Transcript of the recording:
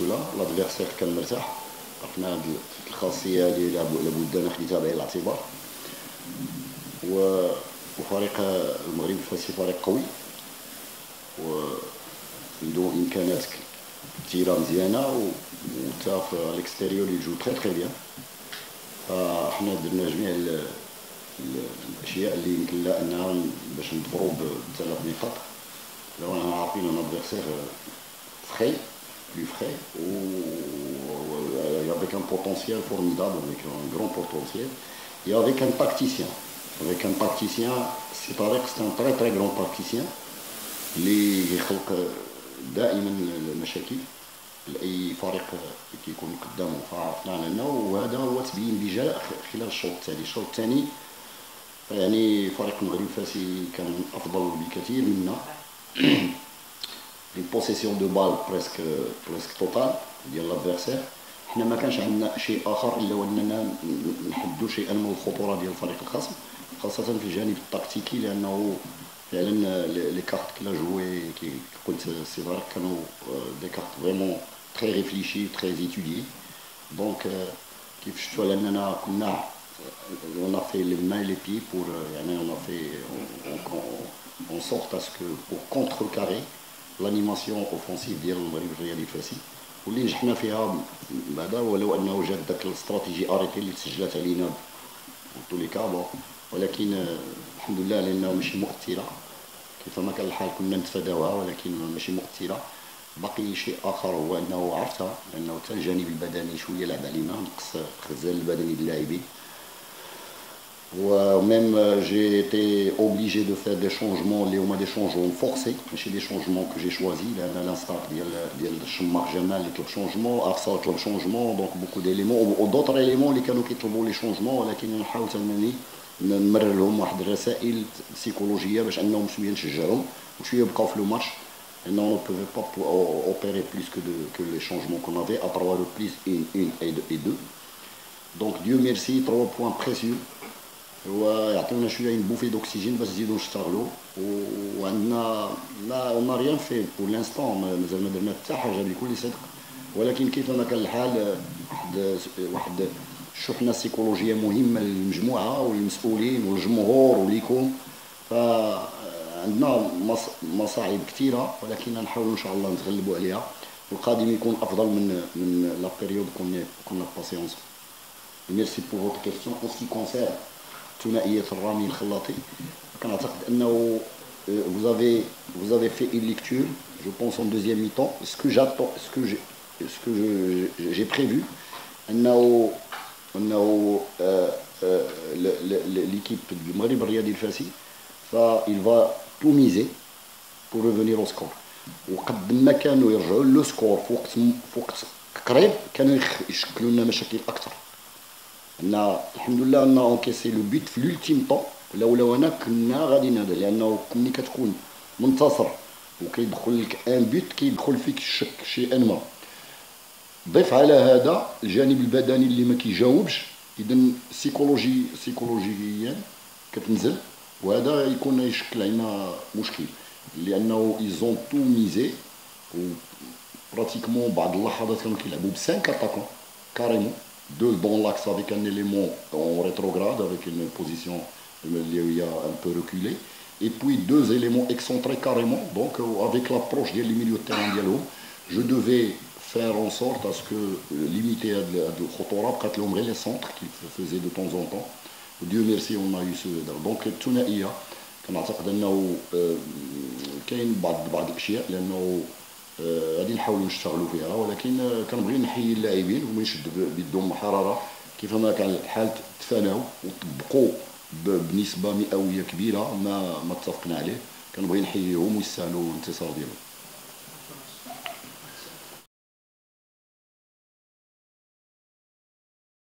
cela l'adversaire كان مرتاح عرفنا هذه الخاصية هذه لابد أن ناخذها بعين الاعتبار. و وفريق المغرب الفاسي فريق قوي. وعنده إمكانات كثيرة مزيانة وتا في الإكستيريور يجو تخي تخي بيان فاحنا درنا جميع الأشياء اللي يمكن لها أنها باش نظفروا بثلاث نقاط. لو أنا عارفين أن ادفيرسير frais, plus frais, ou, avec un potentiel formidable, avec un grand potentiel, et avec un tacticien. Avec un tacticien, c'est vrai que c'est un très très grand tacticien اللي يخلق دائما المشاكل لاي فريق كيكون قدامه فعرفنا انه وهذا هو تبين بجلاء خلال الشوط الثاني الشوط الثاني يعني فريق المغرب الفاسي كان افضل بكثير منا une possession de balle presque presque totale ديال l'adversaire حنا ما كانش عندنا شيء اخر الا اننا نحدوا شيئا من الخطوره ديال الفريق الخصم خاصه في الجانب التكتيكي لانه فعلا لي كارت كلا جوي كي قلت سي فريق كانوا دي كارت فريمون تري ريفليشي تري ايتوديي دونك كيف شفتوا على اننا كنا on a fait les mains et les pieds pour يعني on a fait en, en sorte à ce que pour contrecarrer l'animation offensive ديال المغرب الرياضي الفاسي واللي نجحنا فيها بعدا ولو أنه جات داك الاستراتيجي آريتي اللي تسجلت علينا طولي كابو ولكن الحمد لله لأنه ماشي مؤثره كيفما كان الحال كنا نتفاداوها ولكن ماشي مؤثره باقي شيء آخر هو أنه عرفتها لأنه حتى الجانب البدني شوية لعب علينا. نقص الخزان البدني للاعبين. ou même j'ai été obligé de faire des changements, les des changements forcés, mais des changements que j'ai choisis, à l'instant, il y a le chemin Jamal, les changements, Arsal, les changements, donc beaucoup d'éléments, ou d'autres éléments, les canaux qui trouvent les changements, ولكن نحاول تنمي نمرر لهم واحد الرسائل سيكولوجيه باش انهم شويه نشجعهم وشويه يبقاو في لو ماتش انه on ne pouvait pas opérer plus que, de, que les changements qu'on avait à trois reprises, une, une et deux, et deux. Donc Dieu merci, trois points précieux ويعطيونا شوية une bouffée d'oxygène باش نزيدو نشتغلوا وعندنا لا اون ريان في بور لانستون مازال ما درنا حتى حاجة بكل صدق. ولكن كيف ما كان الحال واحد واحد الشحنه سيكولوجية مهمة للمجموعة والمسؤولين والجمهور وليكم. فعندنا مصاعب كثيرة ولكن نحاولوا إن شاء الله نتغلبوا عليها. والقادم يكون أفضل من من لا بيريود كنا كنا باسي اونسون ميرسي بور فوتر كيستيون اون سي كونسيرن ثنائيه الرامي الخلاطي كنعتقد انه vous avez vous avez fait une lecture je pense en deuxième mi-temps ce que j'attends ce que j'ai ce que j'ai prévu انه انه l'équipe du Maghreb الرياضي الفاسي فil va tout miser pour revenir au score وقد ما كانوا يرجعوا لو سكور في وقت في وقت قريب كانوا يشكلوا لنا مشاكل اكثر أن الحمد لله ان اونكيسي لو بيت في لولتيم طون. لولا أنا كنا غادي نهضر لأنه ملي كتكون منتصر وكيدخل لك أن بيت كيدخل فيك الشك شيئا ما. ضيف على هذا الجانب البدني اللي ما كيجاوبش اذا سيكولوجي سيكولوجيا كتنزل وهذا يكون يشكل علينا مشكل لأنه ايزون تو ميزي و براتيكمون بعض اللحظات كانوا كيلعبوا بسانك اتاكون كاريمون deux dans l'axe avec un élément en rétrograde, avec une position il y a un peu reculée, et puis deux éléments excentrés carrément. Donc avec l'approche des milieux de terrain dialogue, je devais faire en sorte à ce que limiter le khotora, les centres qu'il faisait de temps en temps. Dieu merci, on a eu ce. Donc الثنائيه كنعتقد انه كاين بعض بعض الاشياء لانه غادي نحاولوا نشتغلوا فيها ولكن كنبغي نحيي اللاعبين هما يشدوا بيدهم حرارة كيفما كان الحال تفاناو وطبقوا بنسبة مئوية كبيرة ما ما اتفقنا عليه. كنبغي نحييهم ويستاهلوا الانتصار ديالهم.